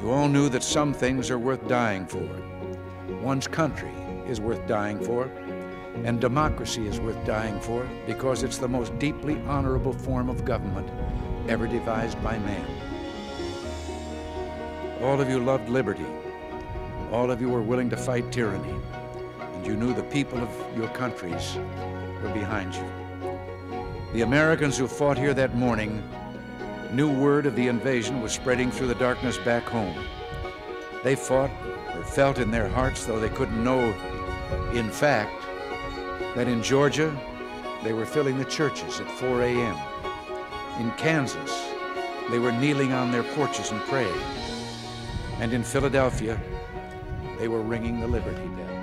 You all knew that some things are worth dying for. One's country is worth dying for, and democracy is worth dying for because it's the most deeply honorable form of government ever devised by man. All of you loved liberty. All of you were willing to fight tyranny. And you knew the people of your countries were behind you. The Americans who fought here that morning knew word of the invasion was spreading through the darkness back home. They fought or felt in their hearts, though they couldn't know in fact, that in Georgia they were filling the churches at 4 a.m. In Kansas, they were kneeling on their porches and praying. And in Philadelphia, they were ringing the Liberty Bell.